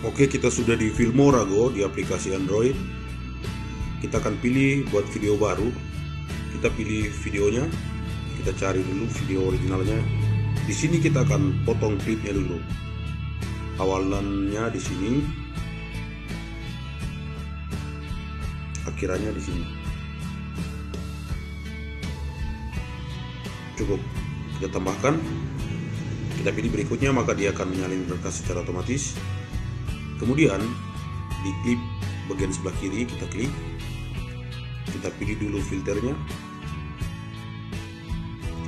Oke, kita sudah di Filmora Go di aplikasi Android. Kita akan pilih buat video baru. Kita pilih videonya. Kita cari dulu video originalnya. Di sini kita akan potong klipnya dulu. Awalannya di sini. Akhirannya di sini. Cukup. Kita tambahkan. Kita pilih berikutnya maka dia akan menyalin berkas secara otomatis. Kemudian di klip bagian sebelah kiri kita klik. Kita pilih dulu filternya.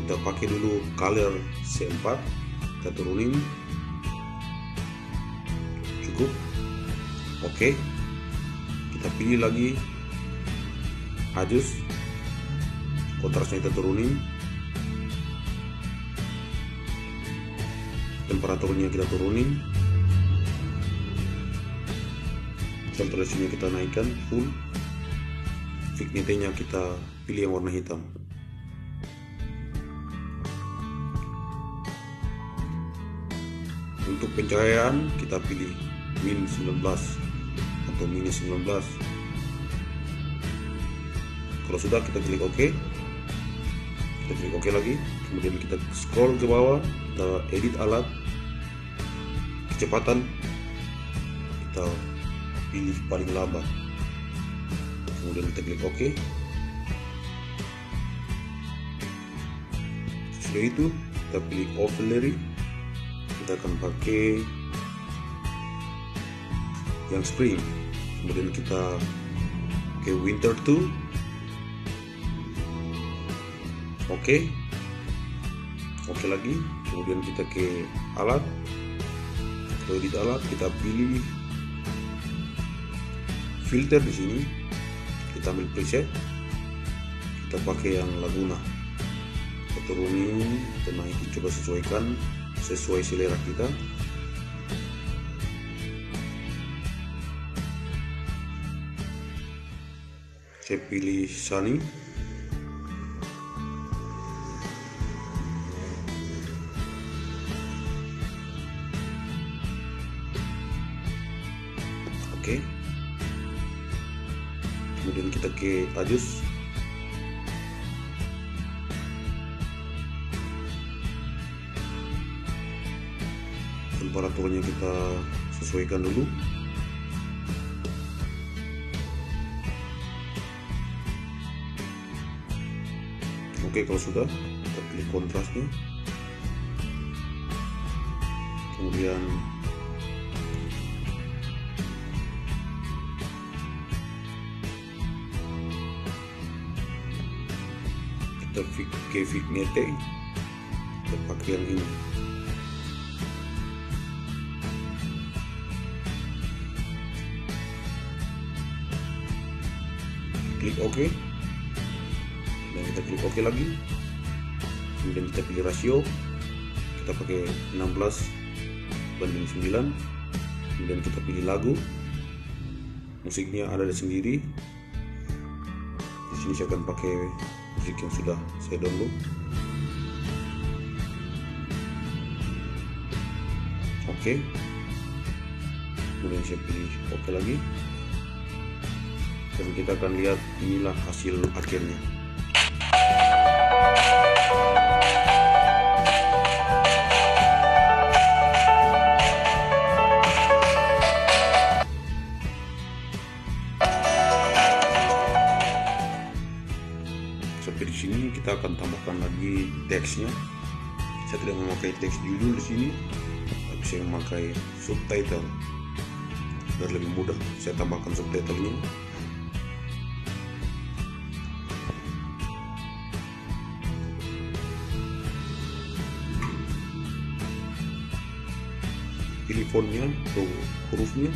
Kita pakai dulu color C4. Kita turunin. Cukup. Oke. Kita pilih lagi adjust. Kontrasnya kita turunin. Temperaturnya kita turunin Contrastnya kita naikkan full. Vignette-nya kita pilih yang warna hitam. Untuk pencahayaan kita pilih min 19 atau minus 19 Kalau sudah kita klik OK. Kita klik OK lagi. Kemudian kita scroll ke bawah Kita edit alat. Kecepatan Kita pilih paling lambat kemudian kita klik OK. Sesudah itu kita pilih overlay kita akan pakai yang spring. Kemudian kita pakai winter 2 oke okay. oke okay lagi. Kemudian kita ke alat. Kita edit alat kita pilih filter di sini. Kita ambil preset. Kita pakai yang Laguna kita turunin kita naiki coba sesuaikan sesuai selera kita. Saya pilih Sunny. Oke. okay kemudian kita ke adjust temperaturnya kita sesuaikan dulu. Oke kalau sudah kita pilih kontrasnya. Kemudian kita ke vignette kita pakai yang ini klik OK. Dan kita klik OK lagi. Kemudian kita pilih rasio. Kita pakai 16 banding 9 kemudian kita pilih lagu. Musiknya ada di sendiri. Di sini saya akan pakai musik yang sudah saya download. Oke. Kemudian saya pilih oke lagi. Dan kita akan lihat inilah hasil akhirnya seperti di sini kita akan tambahkan lagi teksnya saya tidak memakai teks judul di sini tapi saya memakai subtitle biar lebih mudah. Saya tambahkan subtitlenya. Pilih fontnya atau hurufnya.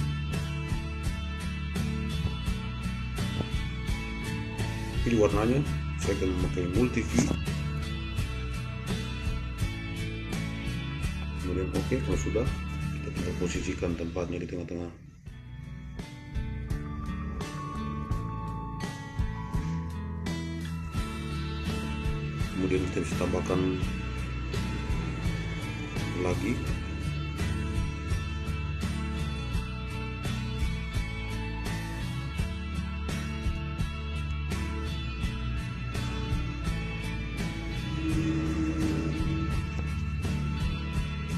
Pilih warnanya memakai multi view kemudian oke okay, kalau sudah kita tinggal posisikan tempatnya di tengah-tengah kemudian kita bisa tambahkan lagi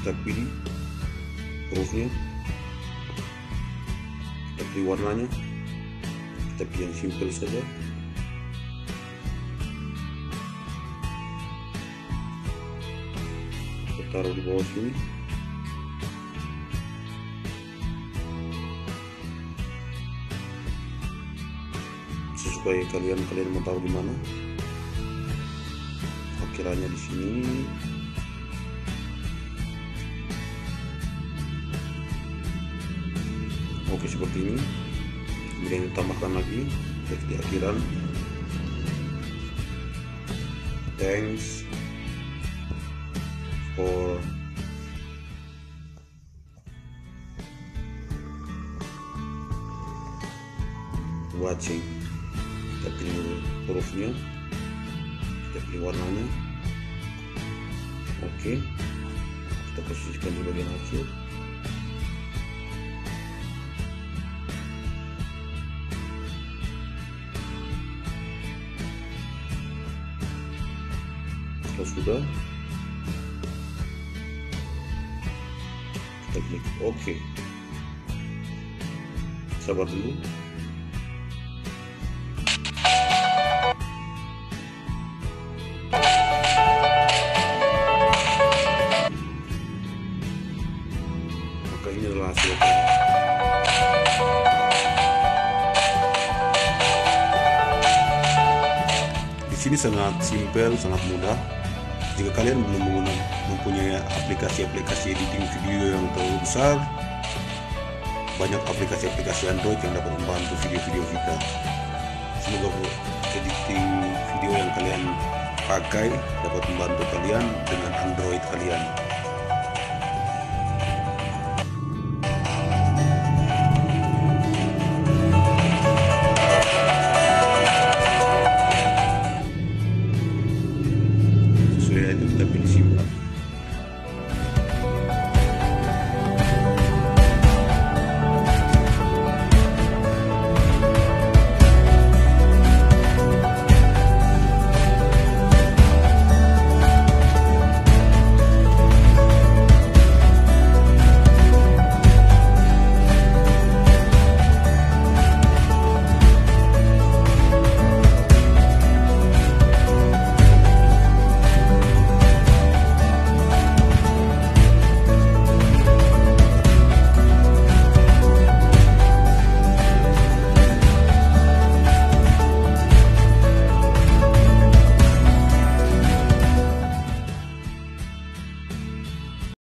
kita pilih hurufnya kita pilih warnanya kita pilih yang simple saja. Kita taruh di bawah sini. Supaya kalian kalian mau tahu di mana. Akhirannya di sini oke seperti ini kemudian ditambahkan lagi di akhiran thanks for watching. Kita pilih hurufnya kita pilih warnanya. Oke kita posisikan di bagian akhir sudah kita klik dulu. Maka ini adalah di sini sangat simpel sangat mudah jika kalian belum menggunakan mempunyai aplikasi-aplikasi editing video yang terlalu besar. Banyak aplikasi-aplikasi Android yang dapat membantu video-video kita. Semoga editing video yang kalian pakai dapat membantu kalian dengan Android kalian